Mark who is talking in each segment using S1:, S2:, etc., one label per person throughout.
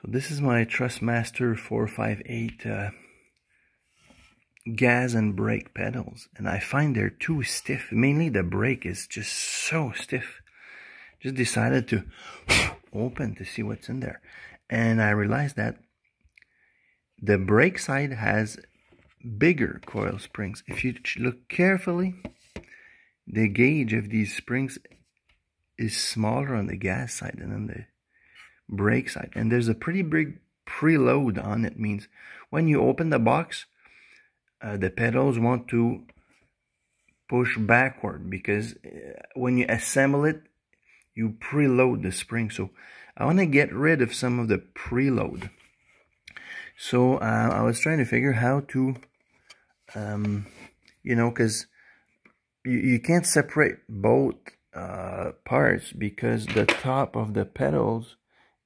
S1: So this is my Thrustmaster 458 uh, gas and brake pedals. And I find they're too stiff. Mainly the brake is just so stiff. Just decided to open to see what's in there. And I realized that the brake side has bigger coil springs. If you look carefully, the gauge of these springs is smaller on the gas side than on the brake side. And there's a pretty big preload on it. Means when you open the box, uh, the pedals want to push backward because uh, when you assemble it, you preload the spring. So I want to get rid of some of the preload. So uh, I was trying to figure how to, um, you know, because you, you can't separate both uh, parts because the top of the pedals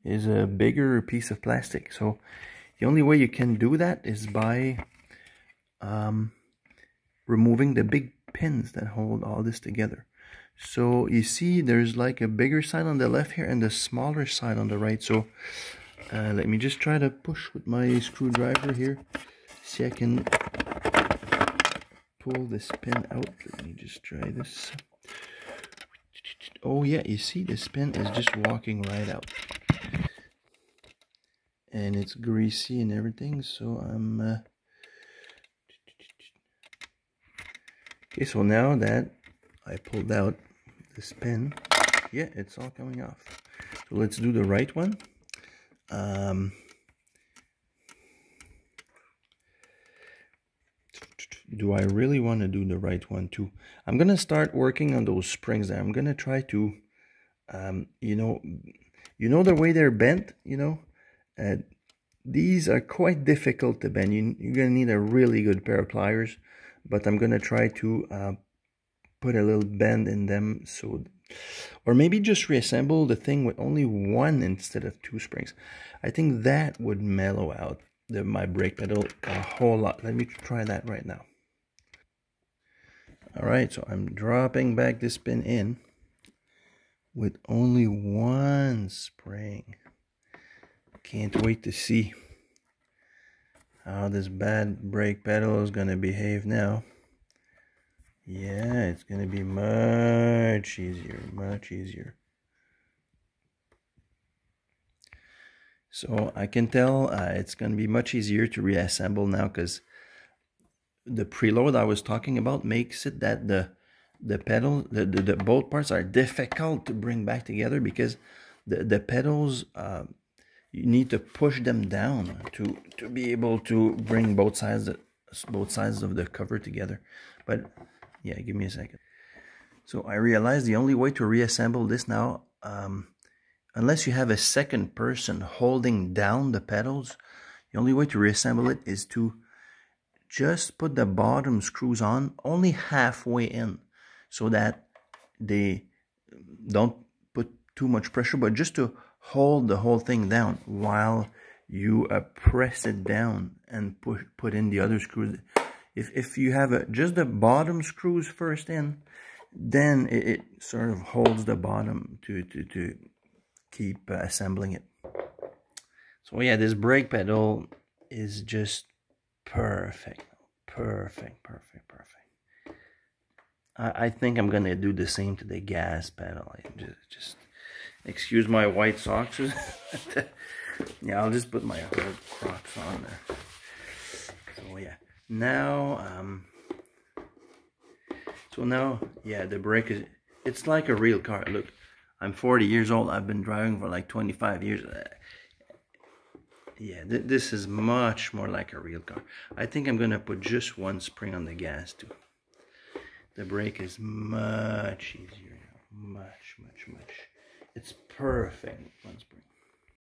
S1: is a bigger piece of plastic. So the only way you can do that is by um, removing the big pins that hold all this together. So you see there's like a bigger side on the left here and the smaller side on the right. So uh, let me just try to push with my screwdriver here. See I can pull this pin out. Let me just try this. Oh yeah, you see this pin is just walking right out. And it's greasy and everything, so I'm... Uh... Okay, so now that I pulled out this pin, yeah, it's all coming off. So let's do the right one. Um, do I really want to do the right one too? I'm to start working on those springs. I'm to try to, um, you know, you know the way they're bent, you know, uh, these are quite difficult to bend. You, you're going to need a really good pair of pliers, but I'm going to try to uh, put a little bend in them so or maybe just reassemble the thing with only one instead of two springs. I think that would mellow out the, my brake pedal a whole lot. Let me try that right now. All right, so I'm dropping back this pin in with only one spring. Can't wait to see how this bad brake pedal is going to behave now. Yeah, it's going to be much easier, much easier. So I can tell uh, it's going to be much easier to reassemble now because the preload I was talking about makes it that the the pedal, the, the, the both parts are difficult to bring back together because the, the pedals, uh, you need to push them down to, to be able to bring both sides, both sides of the cover together. But yeah, give me a second. So I realized the only way to reassemble this now, um, unless you have a second person holding down the pedals, the only way to reassemble it is to just put the bottom screws on only halfway in so that they don't put too much pressure, but just to hold the whole thing down while you uh, press it down and put, put in the other screws if, if you have a, just the bottom screws first in, then it, it sort of holds the bottom to, to, to keep uh, assembling it. So yeah, this brake pedal is just perfect. Perfect, perfect, perfect. I, I think I'm going to do the same to the gas pedal. Just, just excuse my white socks. yeah, I'll just put my old Crocs on there. So yeah. Now, um, so now, yeah, the brake is, it's like a real car. Look, I'm 40 years old. I've been driving for like 25 years. Uh, yeah, th this is much more like a real car. I think I'm going to put just one spring on the gas too. The brake is much easier. Much, much, much. It's perfect one spring.